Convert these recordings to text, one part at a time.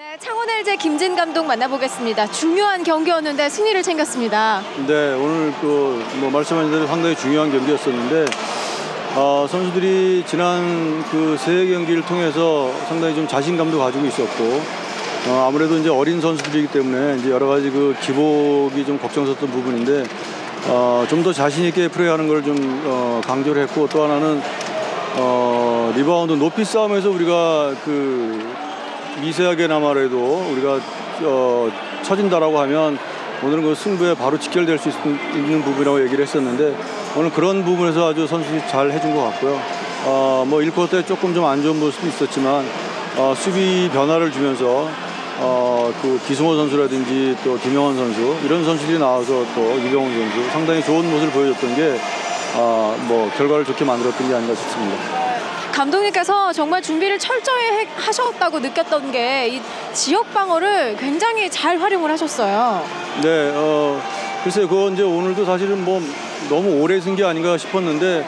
네, 창원 LG 김진 감독 만나보겠습니다. 중요한 경기였는데 승리를 챙겼습니다. 네, 오늘 그 뭐 말씀하신 대로 상당히 중요한 경기였었는데 어, 선수들이 지난 그 세 경기를 통해서 상당히 좀 자신감도 가지고 있었고 어, 아무래도 이제 어린 선수들이기 때문에 이제 여러 가지 그 기복이 좀 걱정스럽던 부분인데 어, 좀 더 자신 있게 플레이하는 걸 좀 어, 강조를 했고 또 하나는 어, 리바운드 높이 싸움에서 우리가 그 미세하게나마라도 우리가 어, 처진다라고 하면 오늘은 그 승부에 바로 직결될 수 있, 는 부분이라고 얘기를 했었는데 오늘 그런 부분에서 아주 선수들이 잘 해준 것 같고요. 어, 뭐 1쿼터 때 조금 좀 안 좋은 모습이 있었지만 어, 수비 변화를 주면서 어, 그 기승호 선수라든지 또 김영환 선수 이런 선수들이 나와서 또 유병훈 선수 상당히 좋은 모습을 보여줬던 게 어, 뭐 결과를 좋게 만들었던 게 아닌가 싶습니다. 감독님께서 정말 준비를 철저히 해- 하셨다고 느꼈던 게 이 지역 방어를 굉장히 잘 활용을 하셨어요. 네, 어, 글쎄요, 그건 이제 오늘도 사실은 뭐 너무 오래 쓴 게 아닌가 싶었는데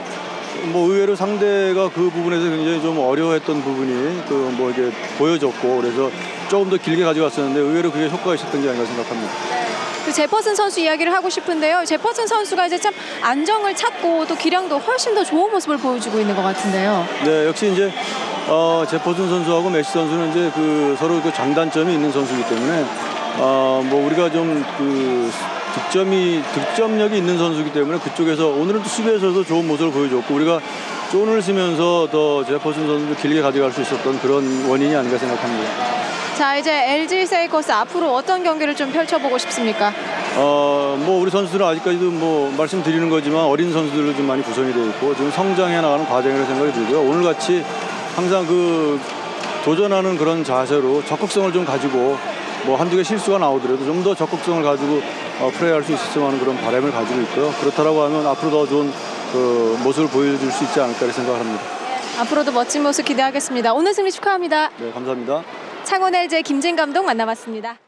뭐 의외로 상대가 그 부분에서 굉장히 좀 어려워했던 부분이 그 뭐 이게 보여졌고 그래서 조금 더 길게 가져갔었는데 의외로 그게 효과가 있었던 게 아닌가 생각합니다. 그 제퍼슨 선수 이야기를 하고 싶은데요. 제퍼슨 선수가 이제 참 안정을 찾고 또 기량도 훨씬 더 좋은 모습을 보여주고 있는 것 같은데요. 네, 역시 이제 어, 제퍼슨 선수하고 메시 선수는 이제 그 서로 그 장단점이 있는 선수이기 때문에 어, 뭐 우리가 좀그 득점이 득점력이 있는 선수이기 때문에 그쪽에서 오늘은 또 수비에서도 좋은 모습을 보여줬고 우리가 존을 쓰면서 더 제퍼슨 선수를 길게 가져갈 수 있었던 그런 원인이 아닌가 생각합니다. 자 이제 LG 세이커스 앞으로 어떤 경기를 좀 펼쳐보고 싶습니까? 어, 뭐 우리 선수들은 아직까지도 뭐 말씀드리는 거지만 어린 선수들로 좀 많이 구성이 되어 있고 지금 성장해 나가는 과정이라고 생각이 들고요. 오늘 같이 항상 그 도전하는 그런 자세로 적극성을 좀 가지고 뭐 한두 개 실수가 나오더라도 좀 더 적극성을 가지고 어, 플레이할 수 있었으면 하는 그런 바람을 가지고 있고요. 그렇다라고 하면 앞으로 더 좋은 그 모습을 보여줄 수 있지 않을까 생각을 합니다. 앞으로도 멋진 모습 기대하겠습니다. 오늘 승리 축하합니다. 네, 감사합니다. 창원 LG 김진 감독 만나봤습니다.